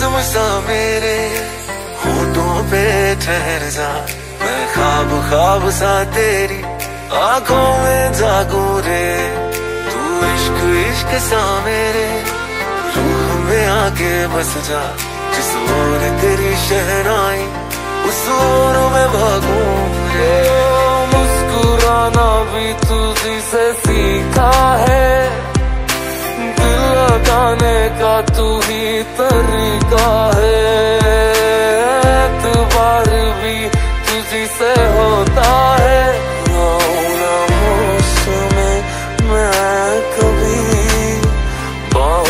नज्म सा मेरे होठों पे ठहर जा। मैं खाब खाब सा तेरी आँखों में जागू रे। तू इश्क इश्क सा मेरे रूह में आके बस जा। जिस ओर तेरी शहनाई, उस ओर में भागू रे। मुस्कुराना भी तुझी से सीखा है। लगाने का तू ही तरीका है। एतबार भी तुझी से होता है। में मैं कभी है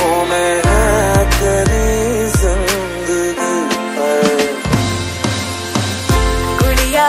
गुड़िया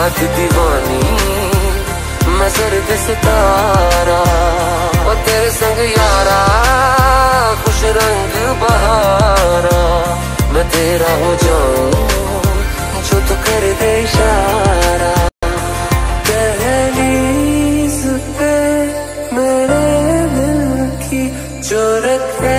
रात दीवानी, मैं सर्द सितारा ओ तेरे संग यारा, खुश रंग बहारा, मैं तेरा हो जाऊँ, जो तू कर दे इशारा। मेरे दिल की जो रखे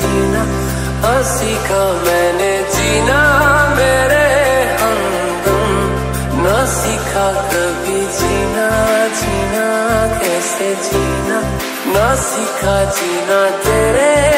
जीना सीखा मैंने जीना, मेरे हमदम। न सीखा कभी जीना जीना कैसे जीना? न सीखा जीना तेरे